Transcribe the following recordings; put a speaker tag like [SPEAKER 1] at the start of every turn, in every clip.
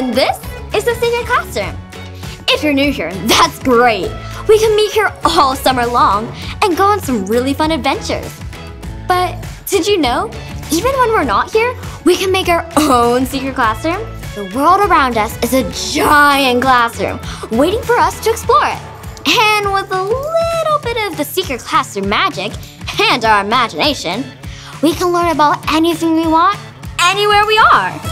[SPEAKER 1] and this is the Secret Classroom. If you're new here, that's great! We can meet here all summer long and go on some really fun adventures. But did you know, even when we're not here, we can make our own secret classroom? The world around us is a giant classroom waiting for us to explore it. And with a little bit of the secret classroom magic and our imagination, we can learn about anything we want anywhere we are.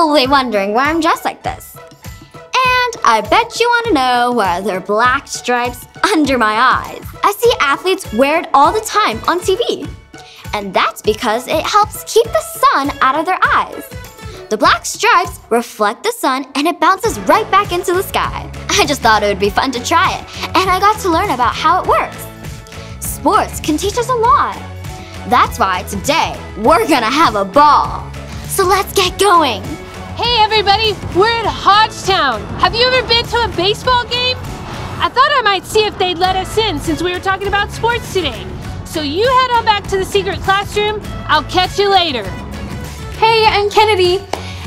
[SPEAKER 1] Probably wondering why I'm dressed like this. And I bet you want to know why there are black stripes under my eyes. I see athletes wear it all the time on TV. And that's because it helps keep the sun out of their eyes. The black stripes reflect the sun and it bounces right back into the sky. I just thought it would be fun to try it, and I got to learn about how it works. Sports can teach us a lot. That's why today we're gonna have a ball. So let's get going.
[SPEAKER 2] Hey everybody, we're at Hodgetown. Have you ever been to a baseball game? I thought I might see if they'd let us in since we were talking about sports today. So you head on back to the secret classroom. I'll catch you later.
[SPEAKER 3] Hey, I'm Kennedy.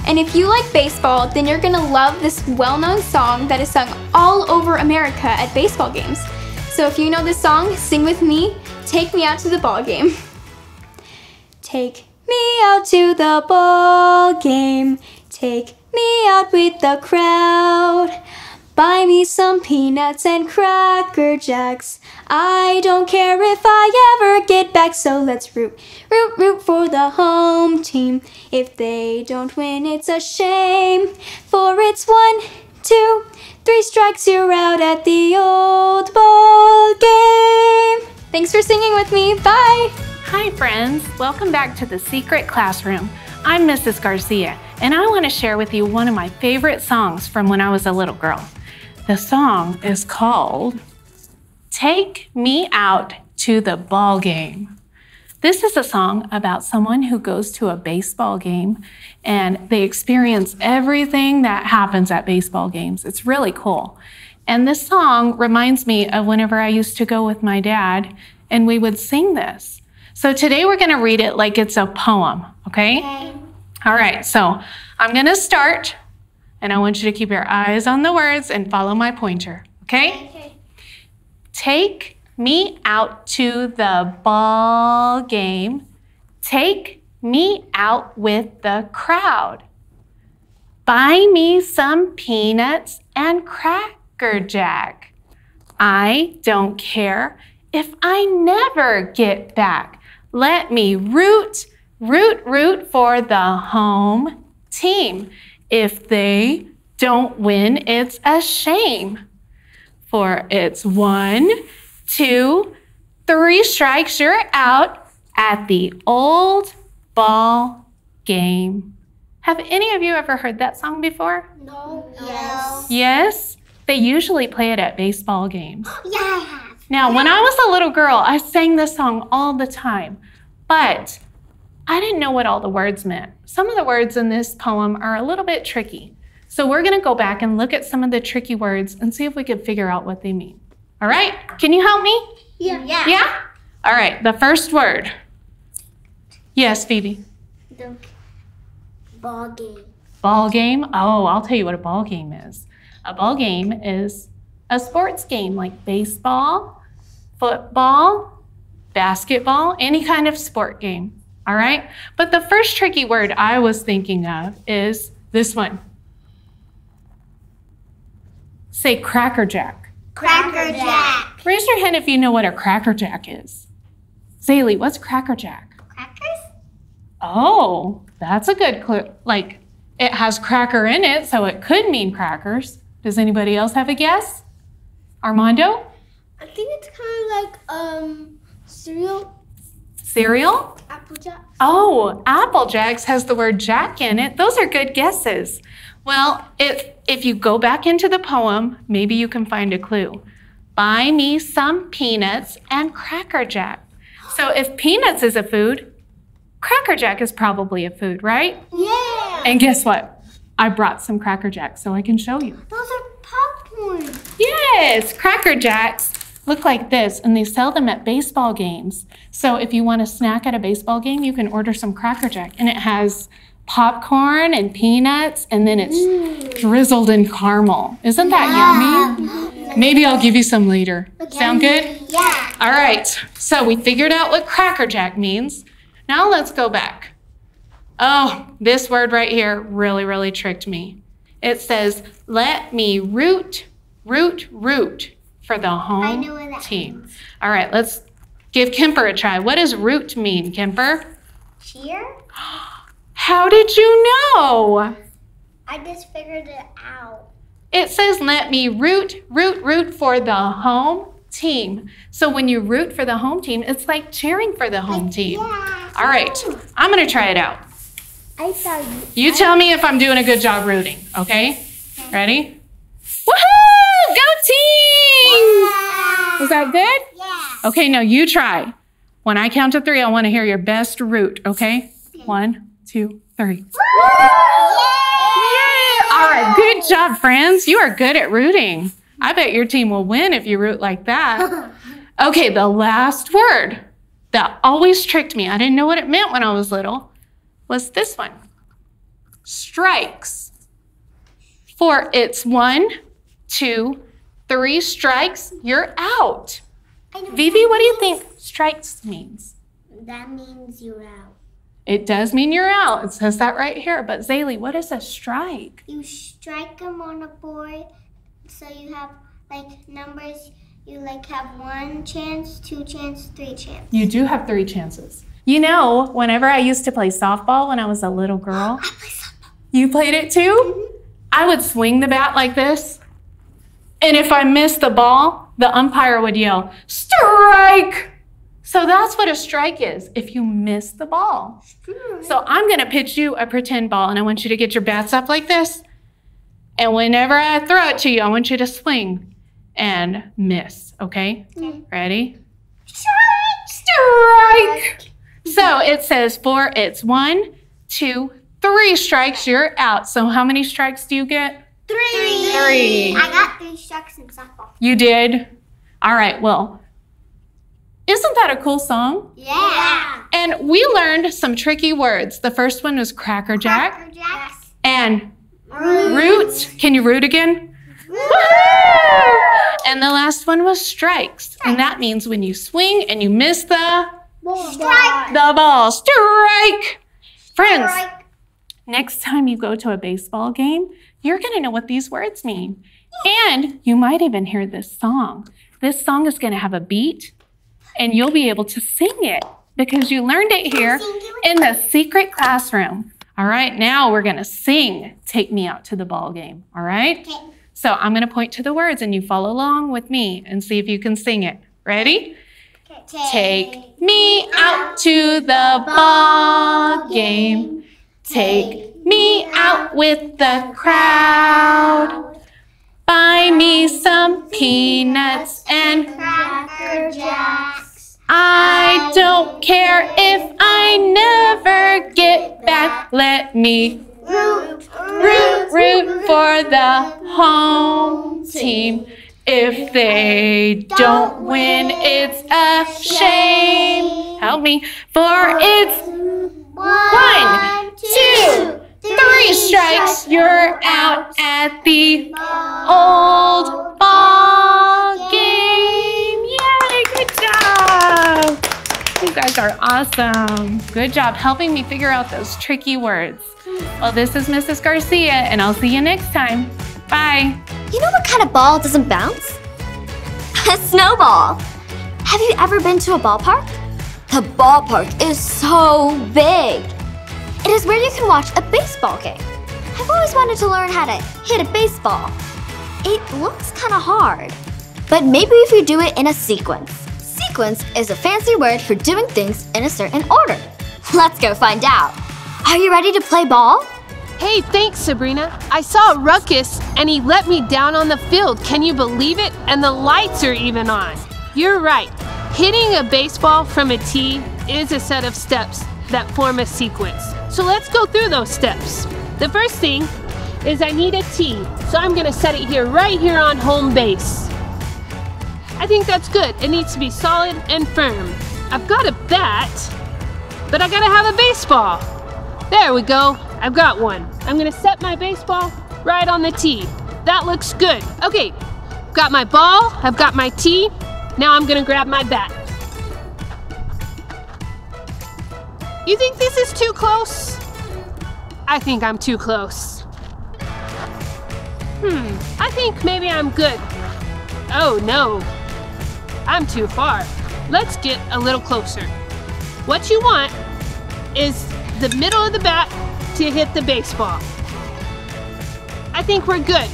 [SPEAKER 3] And if you like baseball, then you're gonna love this well known song that is sung all over America at baseball games. So if you know this song, sing with me Take Me Out to the Ball Game. Take me out to the ball game. Take me out with the crowd. Buy me some peanuts and cracker jacks. I don't care if I ever get back, so let's root, root, root for the home team. If they don't win, it's a shame. For it's one, two, three strikes, you're out at the old ball game. Thanks for singing with me. Bye.
[SPEAKER 4] Hi, friends. Welcome back to the Secret Classroom. I'm Mrs. Garcia, and I want to share with you one of my favorite songs from when I was a little girl. The song is called Take Me Out to the Ball Game. This is a song about someone who goes to a baseball game and they experience everything that happens at baseball games. It's really cool. And this song reminds me of whenever I used to go with my dad and we would sing this. So today we're going to read it like it's a poem, okay? okay? All right, so I'm going to start and I want you to keep your eyes on the words and follow my pointer, okay? okay. Take me out to the ball game. Take me out with the crowd. Buy me some peanuts and cracker jack. I don't care if I never get back. Let me root, root, root for the home team. If they don't win, it's a shame. For it's one, two, three strikes, you're out at the old ball game. Have any of you ever heard that song before?
[SPEAKER 5] No. Yes.
[SPEAKER 4] Yes? They usually play it at baseball games.
[SPEAKER 5] yeah, I have.
[SPEAKER 4] Now, when I was a little girl, I sang this song all the time, but I didn't know what all the words meant. Some of the words in this poem are a little bit tricky. So we're going to go back and look at some of the tricky words and see if we can figure out what they mean. All right? Can you help me?
[SPEAKER 5] Yeah. Yeah.
[SPEAKER 4] Yeah? All right, the first word. Yes, Phoebe.
[SPEAKER 5] The ball game.
[SPEAKER 4] Ball game? Oh, I'll tell you what a ball game is. A ball game is a sports game like baseball, football, basketball, any kind of sport game. All right? But the first tricky word I was thinking of is this one. Say crackerjack.
[SPEAKER 5] Crackerjack.
[SPEAKER 4] Raise your hand if you know what a crackerjack is. Zaylee, what's crackerjack?
[SPEAKER 5] Crackers?
[SPEAKER 4] Oh, that's a good clue. Like, it has cracker in it, so it could mean crackers. Does anybody else have a guess? Armando?
[SPEAKER 5] I think it's kind of like um cereal.
[SPEAKER 4] Cereal?
[SPEAKER 5] Applejack.
[SPEAKER 4] Oh, Apple Jacks has the word jack in it. Those are good guesses. Well, if if you go back into the poem, maybe you can find a clue. Buy me some peanuts and Cracker Jack. So if peanuts is a food, Cracker Jack is probably a food, right?
[SPEAKER 5] Yeah.
[SPEAKER 4] And guess what? I brought some Cracker Jacks so I can show you.
[SPEAKER 5] Those are popcorn.
[SPEAKER 4] Yes, Cracker Jacks look like this, and they sell them at baseball games. So if you want a snack at a baseball game, you can order some Cracker Jack, and it has popcorn and peanuts, and then it's mm. drizzled in caramel. Isn't that yummy? Mm-hmm. Maybe I'll give you some later. Sound good?
[SPEAKER 5] Yeah.
[SPEAKER 4] All right, so we figured out what Cracker Jack means. Now let's go back. Oh, this word right here really, really tricked me. It says, let me root, root, root for the home
[SPEAKER 5] know what that
[SPEAKER 4] team. All right, let's give Kemper a try. What does root mean, Kemper?
[SPEAKER 5] Cheer.
[SPEAKER 4] How did you know?
[SPEAKER 5] I just figured it out.
[SPEAKER 4] It says, let me root, root, root for the home team. So when you root for the home team, it's like cheering for the home team.
[SPEAKER 5] Yeah.
[SPEAKER 4] All right, I'm gonna try it out.
[SPEAKER 5] I saw you.
[SPEAKER 4] You tell me if I'm doing a good job rooting, okay? Ready? Woohoo! Go team! Was that good?
[SPEAKER 5] Yeah.
[SPEAKER 4] Okay, now you try. When I count to three, I want to hear your best root, okay? One, two, three. All right, good job, friends. You are good at rooting. I bet your team will win if you root like that. Okay, the last word that always tricked me, I didn't know what it meant when I was little, was this one strikes. For it's one, two, three strikes, you're out. Vivi, what do you think strikes means?
[SPEAKER 5] That means you're out.
[SPEAKER 4] It does mean you're out. It says that right here. But Zaylee, what is a strike?
[SPEAKER 5] You strike them on a board, so you have like numbers. You like have one chance, two chance, three chance.
[SPEAKER 4] You do have three chances. You know, whenever I used to play softball when I was a little girl,
[SPEAKER 5] I play softball.
[SPEAKER 4] you played it too? Mm-hmm. I would swing the bat like this. And if I missed the ball, the umpire would yell, strike! So that's what a strike is if you miss the ball. Hmm. So I'm going to pitch you a pretend ball and I want you to get your bats up like this. And whenever I throw it to you, I want you to swing and miss, okay? Hmm. Ready? Strike! Strike! So it says for it's one, two, three strikes, you're out. So how many strikes do you get?
[SPEAKER 5] Three.
[SPEAKER 4] Three.
[SPEAKER 5] I got three strikes in softball.
[SPEAKER 4] You did? All right, well, isn't that a cool song?
[SPEAKER 5] Yeah.
[SPEAKER 4] And we learned some tricky words. The first one was Cracker Jack
[SPEAKER 5] Cracker Jacks.
[SPEAKER 4] and roots. Can you root again? Woohoo! And the last one was strikes. And that means when you swing and you miss the ball.
[SPEAKER 5] Strike.
[SPEAKER 4] the ball. Strike! Friends,
[SPEAKER 5] Strike.
[SPEAKER 4] next time you go to a baseball game, you're going to know what these words mean. And you might even hear this song. This song is going to have a beat, and you'll be able to sing it because you learned it here in the secret classroom. All right, now we're going to sing Take Me Out to the Ball Game. All right?
[SPEAKER 5] Okay.
[SPEAKER 4] So I'm going to point to the words, and you follow along with me and see if you can sing it. Ready? Take me out to the ball game. Take me out with the crowd. Buy me some peanuts and
[SPEAKER 5] Cracker Jacks.
[SPEAKER 4] I don't care if I never get back. Let me
[SPEAKER 5] Root.
[SPEAKER 4] root, root for the home team. If they don't win, it's a shame. Help me. For it's
[SPEAKER 5] One,
[SPEAKER 4] two, three strikes. You're out at the old ball game. Yay, good job. You guys are awesome. Good job helping me figure out those tricky words. Well, this is Mrs. Garcia, and I'll see you next time. Bye.
[SPEAKER 1] You know what kind of ball doesn't bounce? A snowball. Have you ever been to a ballpark? The ballpark is so big. It is where you can watch a baseball game. I've always wanted to learn how to hit a baseball. It looks kind of hard. But maybe if you do it in a sequence. Sequence is a fancy word for doing things in a certain order. Let's go find out. Are you ready to play ball?
[SPEAKER 2] Hey, thanks, Sabrina. I saw Ruckus and he let me down on the field. Can you believe it? And the lights are even on. You're right. Hitting a baseball from a tee is a set of steps that form a sequence. So let's go through those steps. The first thing is I need a tee. So I'm gonna set it here, right here on home base. I think that's good. It needs to be solid and firm. I've got a bat, but I gotta have a baseball. There we go. I've got one. I'm gonna set my baseball right on the tee. That looks good. Okay, got my ball, I've got my tee. Now I'm gonna grab my bat. You think this is too close? I think I'm too close. Hmm, I think maybe I'm good. Oh no, I'm too far. Let's get a little closer. What you want is the middle of the bat to hit the baseball. I think we're good.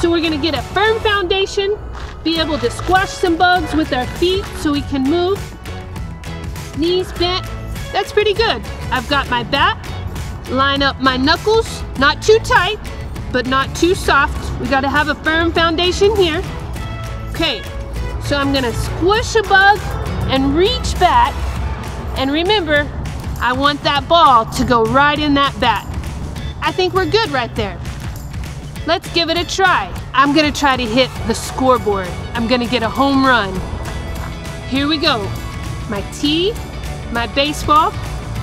[SPEAKER 2] So we're gonna get a firm foundation, be able to squash some bugs with our feet so we can move. Knees bent, that's pretty good. I've got my bat, line up my knuckles, not too tight, but not too soft. We gotta have a firm foundation here. Okay, so I'm gonna squish a bug and reach back. And remember, I want that ball to go right in that bat. I think we're good right there. Let's give it a try. I'm gonna try to hit the scoreboard. I'm gonna get a home run. Here we go. My tee, my baseball,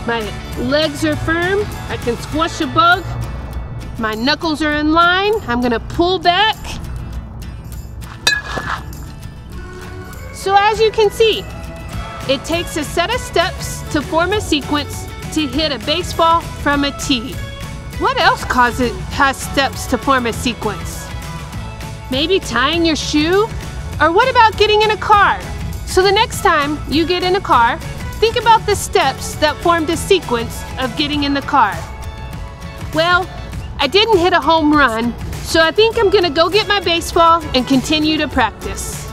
[SPEAKER 2] my legs are firm. I can squash a bug. My knuckles are in line. I'm gonna pull back. So as you can see, it takes a set of steps to form a sequence to hit a baseball from a tee. What else causes has steps to form a sequence? Maybe tying your shoe? Or what about getting in a car? So the next time you get in a car, think about the steps that formed a sequence of getting in the car. Well, I didn't hit a home run, so I think I'm gonna go get my baseball and continue to practice.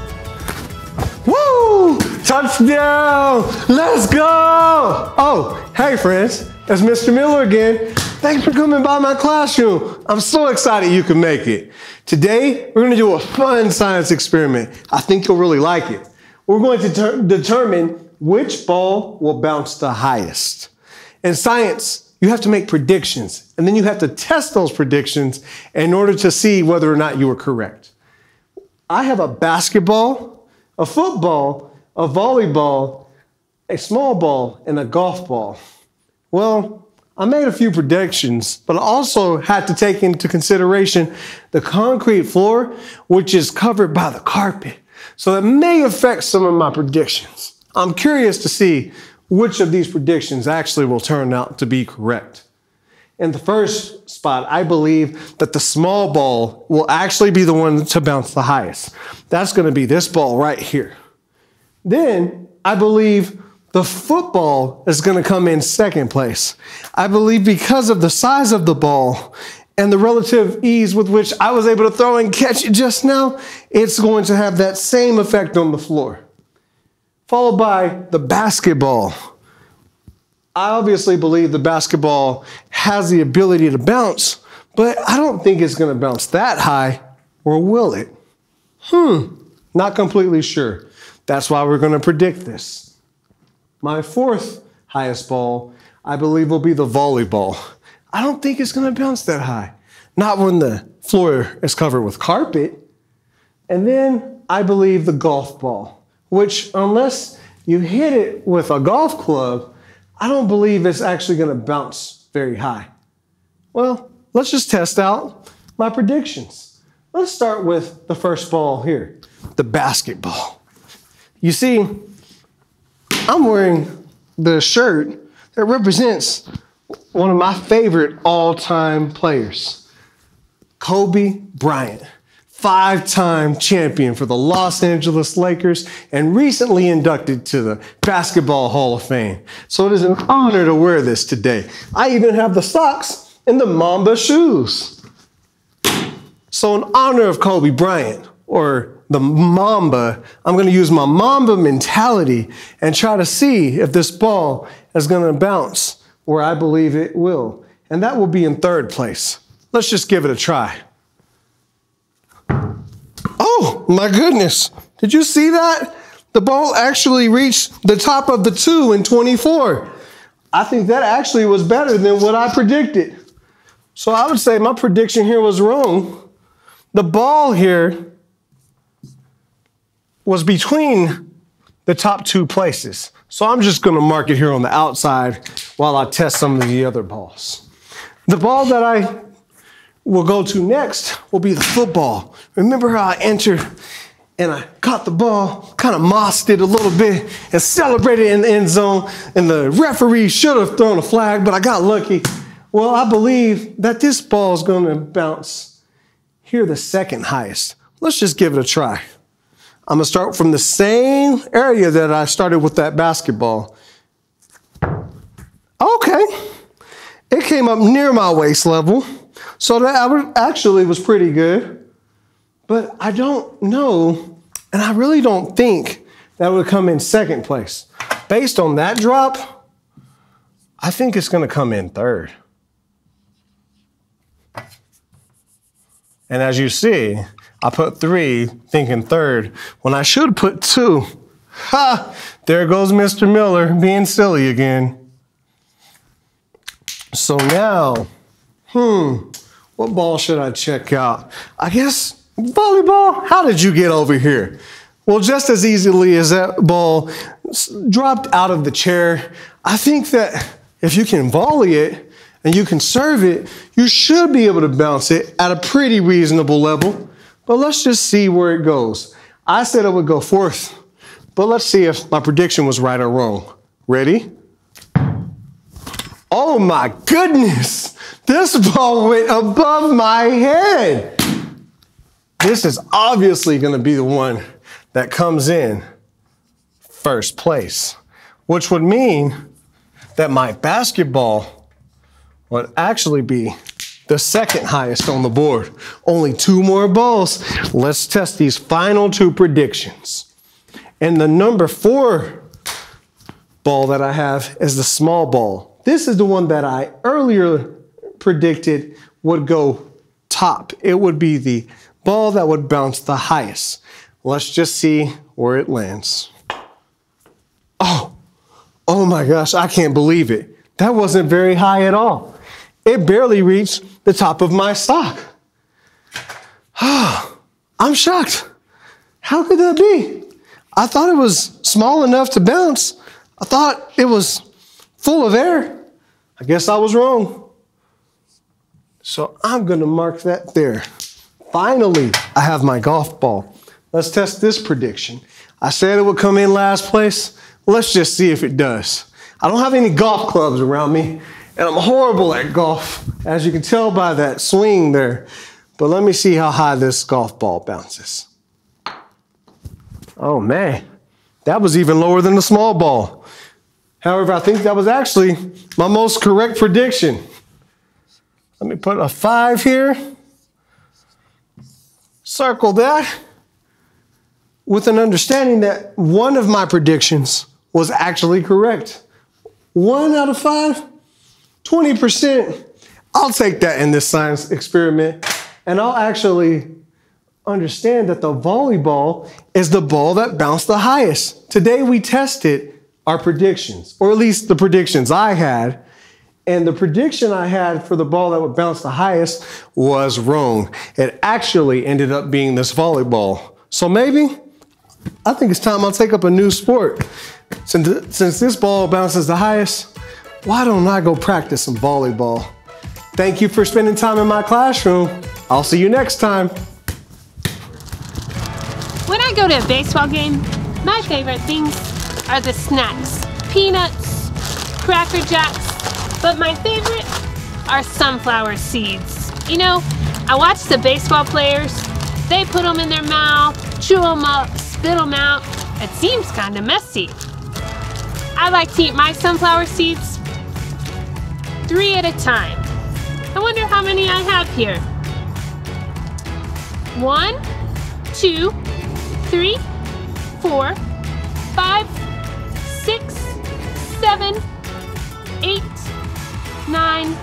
[SPEAKER 6] Woo! Touchdown! Let's go! Oh, hey friends, it's Mr. Miller again. Thanks for coming by my classroom. I'm so excited you can make it. Today, we're gonna do a fun science experiment. I think you'll really like it. We're going to determine which ball will bounce the highest. In science, you have to make predictions, and then you have to test those predictions in order to see whether or not you were correct. I have a basketball, a football, a volleyball, a small ball, and a golf ball. Well, I made a few predictions, but I also had to take into consideration the concrete floor, which is covered by the carpet. So that may affect some of my predictions. I'm curious to see which of these predictions actually will turn out to be correct. In the first spot, I believe that the small ball will actually be the one to bounce the highest. That's going to be this ball right here. Then I believe the football is going to come in second place. I believe because of the size of the ball and the relative ease with which I was able to throw and catch it just now, it's going to have that same effect on the floor. Followed by the basketball. I obviously believe the basketball has the ability to bounce, but I don't think it's going to bounce that high, or will it? Hmm, not completely sure. That's why we're going to predict this. My fourth highest ball, I believe, will be the volleyball. I don't think it's going to bounce that high. Not when the floor is covered with carpet. And then I believe the golf ball, which, unless you hit it with a golf club, I don't believe it's actually going to bounce very high. Well, let's just test out my predictions. Let's start with the first ball here the basketball. You see, I'm wearing the shirt that represents one of my favorite all time players, Kobe Bryant, five time champion for the Los Angeles Lakers and recently inducted to the Basketball Hall of Fame. So it is an honor to wear this today. I even have the socks and the Mamba shoes. So, in honor of Kobe Bryant, or the Mamba. I'm going to use my Mamba mentality and try to see if this ball is going to bounce where I believe it will. And that will be in third place. Let's just give it a try. My goodness. Did you see that? The ball actually reached the top of the two in 24. I think that actually was better than what I predicted. So I would say my prediction here was wrong. The ball here was between the top two places. So I'm just going to mark it here on the outside while I test some of the other balls. The ball that I will go to next will be the football. Remember how I entered and I caught the ball, kind of mossed it a little bit, and celebrated in the end zone. And the referee should have thrown a flag, but I got lucky. Well, I believe that this ball is going to bounce here, the second highest. Let's just give it a try. I'm going to start from the same area that I started with that basketball. Okay. It came up near my waist level. So that actually was pretty good. But I don't know, and I really don't think that would come in second place. Based on that drop, I think it's going to come in third. And as you see, I put three thinking third when I should put two. Ha! There goes Mr. Miller being silly again. So now, hmm, what ball should I check out? I guess volleyball, how did you get over here? Well, just as easily as that ball dropped out of the chair, I think that if you can volley it and you can serve it, you should be able to bounce it at a pretty reasonable level. But let's just see where it goes. I said it would go fourth, but let's see if my prediction was right or wrong. Ready? Oh my goodness! This ball went above my head. This is obviously going to be the one that comes in first place, which would mean that my basketball would actually be the second highest on the board. Only two more balls. Let's test these final two predictions. And the number four ball that I have is the small ball. This is the one that I earlier predicted would go top. It would be the ball that would bounce the highest. Let's just see where it lands. Oh, oh my gosh, I can't believe it. That wasn't very high at all. It barely reached the top of my sock. I'm shocked. How could that be? I thought it was small enough to bounce. I thought it was full of air. I guess I was wrong. So I'm going to mark that there. Finally, I have my golf ball. Let's test this prediction. I said it would come in last place. Let's just see if it does. I don't have any golf clubs around me, and I'm horrible at golf, as you can tell by that swing there. But let me see how high this golf ball bounces. Oh man, that was even lower than the small ball. However, I think that was actually my most correct prediction. Let me put a five here circle that with an understanding that one of my predictions was actually correct. One out of five, 20%. I'll take that in this science experiment and I'll actually understand that the volleyball is the ball that bounced the highest. Today we tested our predictions, or at least the predictions I had, and the prediction I had for the ball that would bounce the highest was wrong. It actually ended up being this volleyball. So maybe I think it's time I'll take up a new sport. Since, since this ball bounces the highest, why don't I go practice some volleyball? Thank you for spending time in my classroom. I'll see you next time.
[SPEAKER 2] When I go to a baseball game, my favorite things are the snacks peanuts, Cracker Jacks, but my favorite are sunflower seeds. You know, I watch the baseball players. They put them in their mouth, chew them up, spit them out. It seems kind of messy. I like to eat my sunflower seeds three at a time. I wonder how many I have here. One, two, three, four, five, six, seven, eight, nine,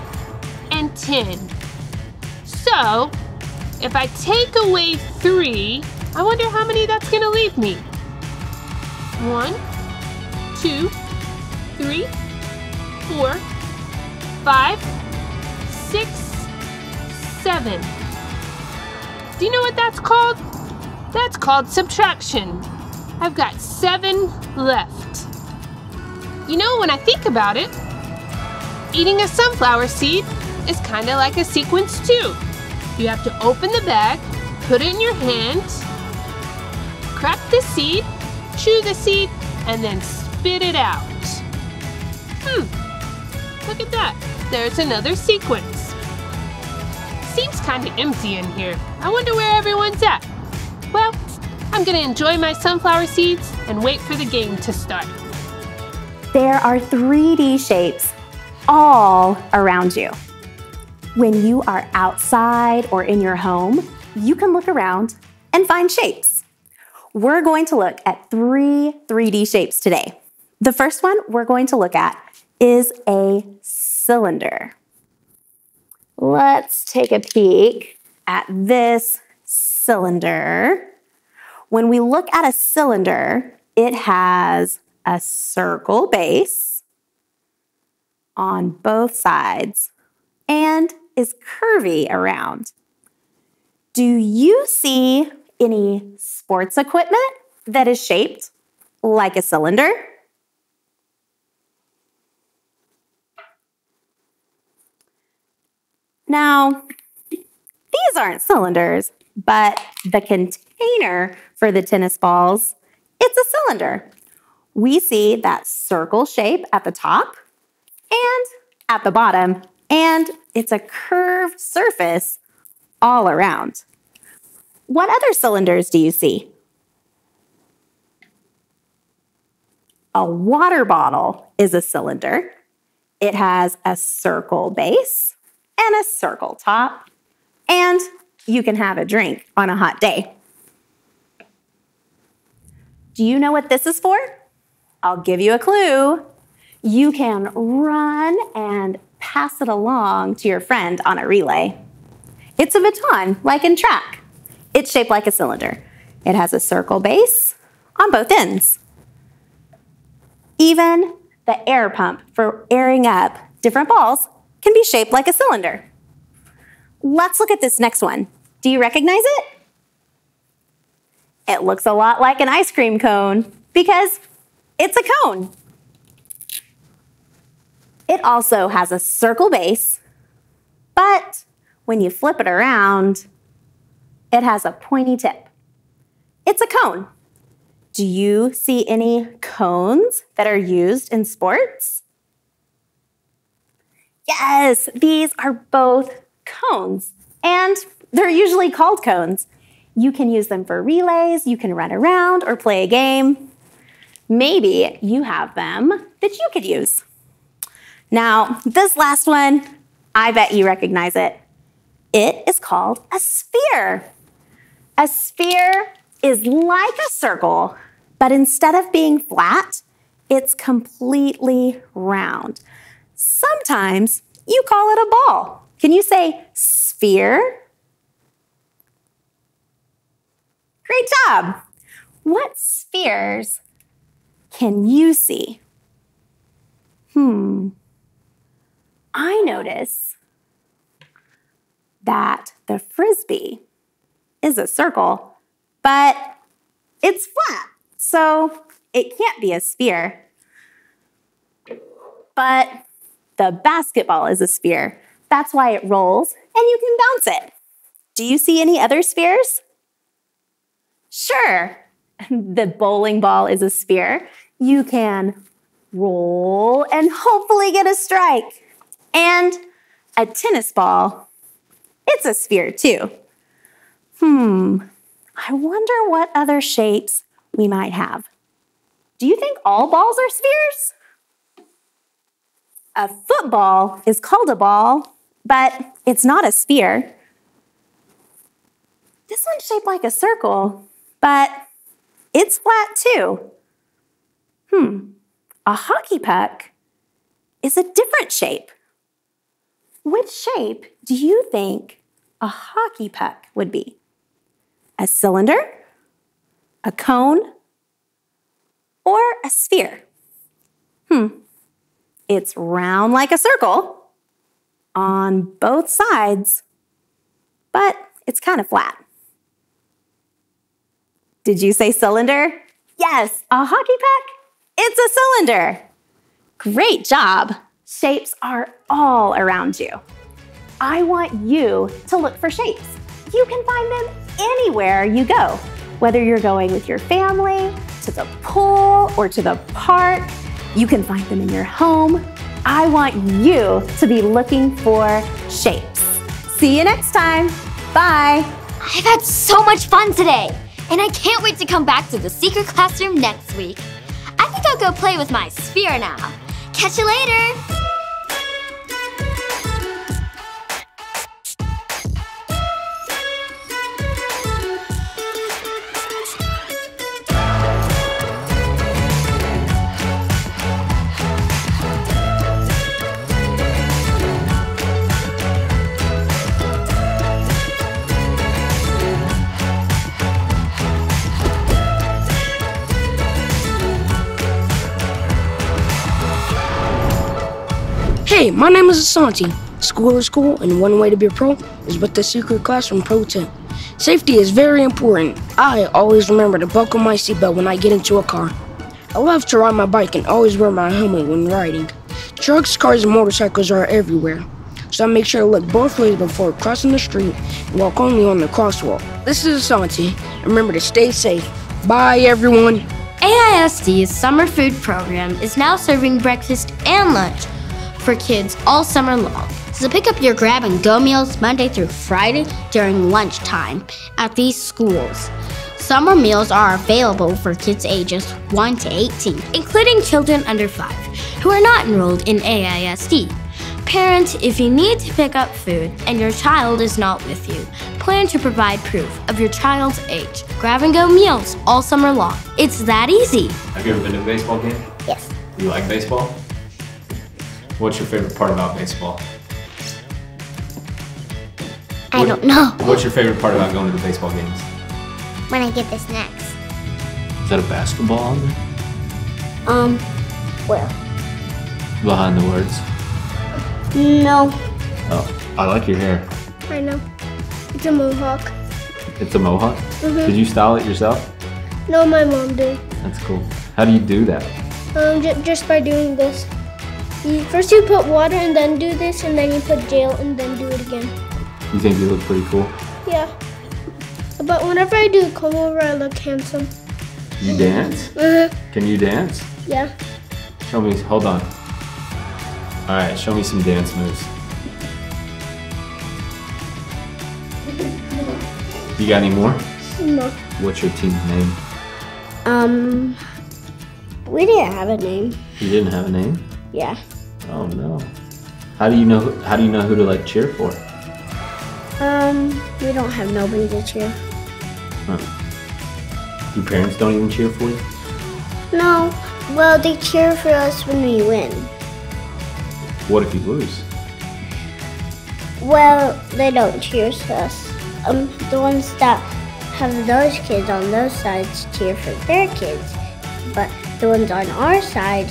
[SPEAKER 2] and 10. So, if I take away three, I wonder how many that's gonna leave me. One, two, three, four, five, six, seven. Do you know what that's called? That's called subtraction. I've got seven left. You know, when I think about it, eating a sunflower seed is kind of like a sequence too. You have to open the bag, put it in your hand, crack the seed, chew the seed, and then spit it out. Hmm, look at that. There's another sequence. Seems kind of empty in here. I wonder where everyone's at. Well, I'm gonna enjoy my sunflower seeds and wait for the game to start.
[SPEAKER 7] There are 3D shapes all around you. When you are outside or in your home, you can look around and find shapes. We're going to look at three 3D shapes today. The first one we're going to look at is a cylinder. Let's take a peek at this cylinder. When we look at a cylinder, it has a circle base on both sides and is curvy around. Do you see any sports equipment that is shaped like a cylinder? Now, these aren't cylinders, but the container for the tennis balls, it's a cylinder. We see that circle shape at the top and at the bottom, and it's a curved surface all around. What other cylinders do you see? A water bottle is a cylinder. It has a circle base and a circle top, and you can have a drink on a hot day. Do you know what this is for? I'll give you a clue. You can run and pass it along to your friend on a relay. It's a baton, like in track. It's shaped like a cylinder. It has a circle base on both ends. Even the air pump for airing up different balls can be shaped like a cylinder. Let's look at this next one. Do you recognize it? It looks a lot like an ice cream cone because it's a cone. It also has a circle base, but when you flip it around, it has a pointy tip. It's a cone. Do you see any cones that are used in sports? Yes, these are both cones, and they're usually called cones. You can use them for relays, you can run around or play a game. Maybe you have them that you could use. Now, this last one, I bet you recognize it. It is called a sphere. A sphere is like a circle, but instead of being flat, it's completely round. Sometimes you call it a ball. Can you say sphere? Great job. What spheres can you see? Hmm. I notice that the frisbee is a circle, but it's flat, so it can't be a sphere. But the basketball is a sphere. That's why it rolls and you can bounce it. Do you see any other spheres? Sure, the bowling ball is a sphere. You can roll and hopefully get a strike. And a tennis ball, it's a sphere too. Hmm, I wonder what other shapes we might have. Do you think all balls are spheres? A football is called a ball, but it's not a sphere. This one's shaped like a circle, but It's flat too. Hmm, a hockey puck is a different shape. Which shape do you think a hockey puck would be? A cylinder, a cone, or a sphere? Hmm, it's round like a circle on both sides, but it's kind of flat. Did you say cylinder? Yes, a hockey puck? It's a cylinder. Great job. Shapes are all around you. I want you to look for shapes. You can find them anywhere you go, whether you're going with your family, to the pool, or to the park. You can find them in your home. I want you to be looking for shapes. See you next time. Bye.
[SPEAKER 1] I've had so much fun today, and I can't wait to come back to the secret classroom next week. I think I'll go play with my sphere now. Catch you later!
[SPEAKER 8] My name is Asante. School is school, and one way to be a pro is with the Secret Classroom Pro Tip. Safety is very important. I always remember to buckle my seatbelt when I get into a car. I love to ride my bike and always wear my helmet when riding. Trucks, cars, and motorcycles are everywhere, so I make sure to look both ways before crossing the street and walk only on the crosswalk. This is Asante. Remember to stay safe. Bye, everyone.
[SPEAKER 1] AISD's summer food program is now serving breakfast and lunch for kids all summer long. So pick up your grab and go meals Monday through Friday during lunchtime at these schools. Summer meals are available for kids ages 1 to 18, including children under 5 who are not enrolled in AISD. Parents, if you need to pick up food and your child is not with you, plan to provide proof of your child's age. Grab and go meals all summer long. It's that easy.
[SPEAKER 9] Have you ever been to a baseball game?
[SPEAKER 5] Yes.
[SPEAKER 9] You like baseball? What's your favorite part about baseball?
[SPEAKER 5] I
[SPEAKER 9] What-
[SPEAKER 5] don't know.
[SPEAKER 9] What's your favorite part about going to the baseball games?
[SPEAKER 5] When I get the snacks.
[SPEAKER 9] Is that a basketball on there?
[SPEAKER 5] Um, well,
[SPEAKER 9] Behind the words.
[SPEAKER 5] no.
[SPEAKER 9] Oh, I like your hair.
[SPEAKER 5] I know. It's a mohawk.
[SPEAKER 9] It's a mohawk?
[SPEAKER 5] Mhm.
[SPEAKER 9] Did you style it yourself?
[SPEAKER 5] No, my mom did.
[SPEAKER 9] That's cool. How do you do that?
[SPEAKER 5] Um, j- just by doing this. You, first you put water and then do this, and then you put gel and then do it again.
[SPEAKER 9] You think you look pretty cool?
[SPEAKER 5] Yeah. But whenever I do come over, I look handsome.
[SPEAKER 9] You dance?
[SPEAKER 5] Uh-huh.
[SPEAKER 9] Can you dance?
[SPEAKER 5] Yeah.
[SPEAKER 9] Show me, hold on. All right, show me some dance moves. You got any more?
[SPEAKER 5] No.
[SPEAKER 9] What's your team's name?
[SPEAKER 5] Um, we didn't have a name.
[SPEAKER 9] You didn't have a name?
[SPEAKER 5] Yeah.
[SPEAKER 9] Oh no. How do you know? How do you know who to like cheer for?
[SPEAKER 5] Um, we don't have nobody to cheer.
[SPEAKER 9] Huh. Your parents don't even cheer for you?
[SPEAKER 5] No. Well, they cheer for us when we win.
[SPEAKER 9] What if you lose?
[SPEAKER 5] Well, they don't cheer for us. Um, the ones that have those kids on those sides cheer for their kids, but the ones on our side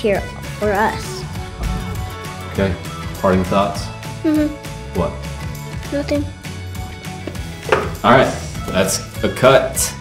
[SPEAKER 5] cheer for us.
[SPEAKER 9] Okay. Parting thoughts?
[SPEAKER 5] Mm hmm
[SPEAKER 9] What?
[SPEAKER 5] Nothing.
[SPEAKER 9] All right. That's a cut.